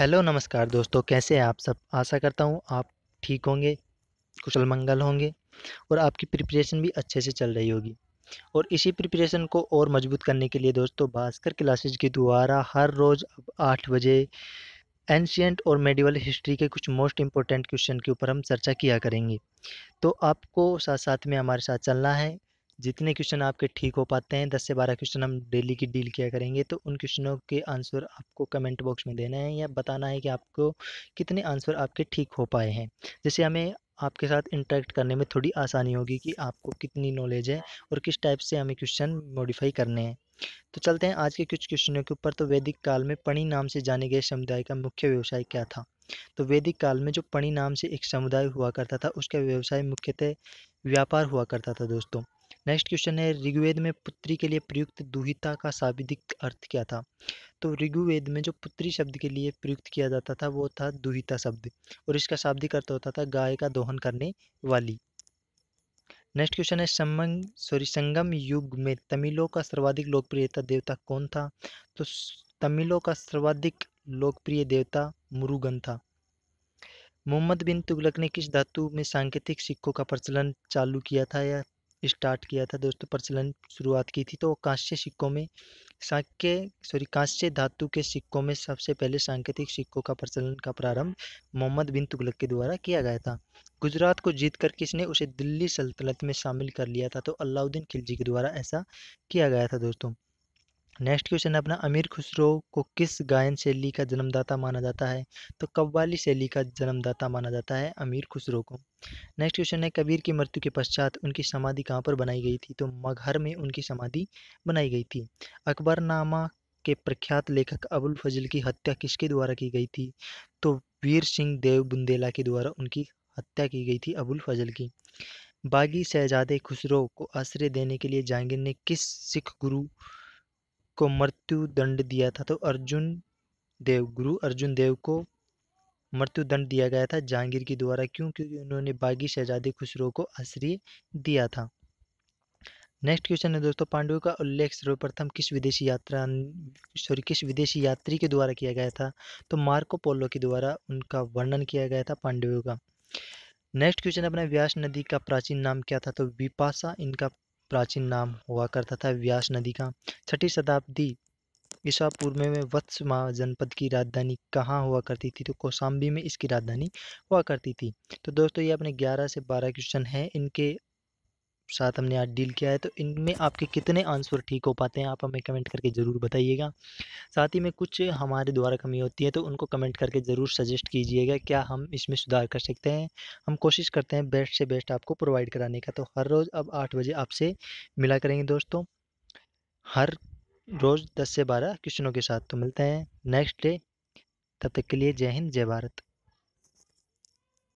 Hello, नमस्कार दोस्तों, कैसे हैं आप सब? आशा करता हूँ आप ठीक होंगे, कुशल मंगल होंगे और आपकी प्रिपरेशन भी अच्छे से चल रही होगी। और इसी प्रिपरेशन को और मज़बूत करने के लिए दोस्तों, भास्कर क्लासेज के द्वारा हर रोज़ अब आठ बजे एंशियंट और मेडिवल हिस्ट्री के कुछ मोस्ट इंपॉर्टेंट क्वेश्चन के ऊपर हम चर्चा किया करेंगे। तो आपको साथ साथ में हमारे साथ चलना है। जितने क्वेश्चन आपके ठीक हो पाते हैं, दस से बारह क्वेश्चन हम डेली की डील किया करेंगे तो उन क्वेश्चनों के आंसर आपको कमेंट बॉक्स में देना है या बताना है कि आपको कितने आंसर आपके ठीक हो पाए हैं। जैसे हमें आपके साथ इंटरेक्ट करने में थोड़ी आसानी होगी कि आपको कितनी नॉलेज है और किस टाइप से हमें क्वेश्चन मॉडिफाई करने हैं। तो चलते हैं आज के कुछ क्वेश्चनों के ऊपर। तो वैदिक काल में पणी नाम से जाने गए समुदाय का मुख्य व्यवसाय क्या था? तो वैदिक काल में जो पणी नाम से एक समुदाय हुआ करता था, उसका व्यवसाय मुख्यतः व्यापार हुआ करता था दोस्तों। नेक्स्ट क्वेश्चन है, ऋग्वेद में पुत्री के लिए प्रयुक्त दुहिता का शाब्दिक अर्थ क्या था? तो ऋग्वेद में जो पुत्री शब्द के लिए प्रयुक्त किया जाता था, वो था दुहिता शब्द और इसका शाब्दिक अर्थ होता था गाय का दोहन करने वाली। नेक्स्ट क्वेश्चन है समंग सॉरी संगम युग में तमिलों का सर्वाधिक लोकप्रियता देवता कौन था? तो तमिलों का सर्वाधिक लोकप्रिय देवता मुरुगन था। मोहम्मद बिन तुगलक ने किस धातु में सांकेतिक सिक्कों का प्रचलन चालू किया था या स्टार्ट किया था दोस्तों, प्रचलन शुरुआत की थी। तो कांस्य सिक्कों में, सांख्य सॉरी कांस्य धातु के सिक्कों में सबसे पहले सांकेतिक सिक्कों का प्रचलन का प्रारंभ मोहम्मद बिन तुगलक के द्वारा किया गया था। गुजरात को जीतकर किसने उसे दिल्ली सल्तनत में शामिल कर लिया था? तो अलाउद्दीन खिलजी के द्वारा ऐसा किया गया था दोस्तों। नेक्स्ट क्वेश्चन है अपना, अमीर खुसरो को किस गायन शैली का जन्मदाता माना जाता है? तो कव्वाली शैली का जन्मदाता माना जाता है अमीर खुसरो को। नेक्स्ट क्वेश्चन है, कबीर की मृत्यु के पश्चात उनकी समाधि कहाँ पर बनाई गई थी? तो मगहर में उनकी समाधि बनाई गई थी। अकबरनामा के प्रख्यात लेखक अबुल फजल की हत्या किसके द्वारा की गई थी? तो वीर सिंह देव बुंदेला के द्वारा उनकी हत्या की गई थी अबुल फजल की। बागी शहजादे खुसरो को आश्रय देने के लिए जहांगीर ने किस सिख गुरु को मृत्यु दंड दिया था तो अर्जुन देव, गुरु अर्जुन देव को मृत्यु दंड दिया गया था जहांगीर के द्वारा। क्यों? क्योंकि उन्होंने बागी शहजादे खुसरो को आश्रय दिया था। नेक्स्ट क्वेश्चन है दोस्तों, पांडवों का उल्लेख सर्वप्रथम किस विदेशी यात्रा सॉरी किस विदेशी यात्री के द्वारा किया गया था? तो मार्को पोलो के द्वारा उनका वर्णन किया गया था पांडवों का। नेक्स्ट क्वेश्चन अपना व्यास नदी का प्राचीन नाम क्या था? तो विपासा इनका प्राचीन नाम हुआ करता था व्यास नदी का। छठी शताब्दी ईसा पूर्व में वत्समा जनपद की राजधानी कहाँ हुआ करती थी? तो कौशाम्बी में इसकी राजधानी हुआ करती थी। तो दोस्तों, ये अपने 11 से 12 क्वेश्चन हैं। इनके साथ हमने आज डील किया है तो इनमें आपके कितने आंसर ठीक हो पाते हैं, आप हमें कमेंट करके ज़रूर बताइएगा। साथ ही में कुछ हमारे द्वारा कमी होती है तो उनको कमेंट करके ज़रूर सजेस्ट कीजिएगा, क्या हम इसमें सुधार कर सकते हैं? हम कोशिश करते हैं बेस्ट से बेस्ट आपको प्रोवाइड कराने का तो हर रोज़ अब आठ बजे आपसे मिला करेंगे दोस्तों। हर रोज़ दस से बारह क्वेश्चनों के साथ तो मिलते हैं। नेक्स्ट डे, तब तक के लिए जय हिंद, जय भारत।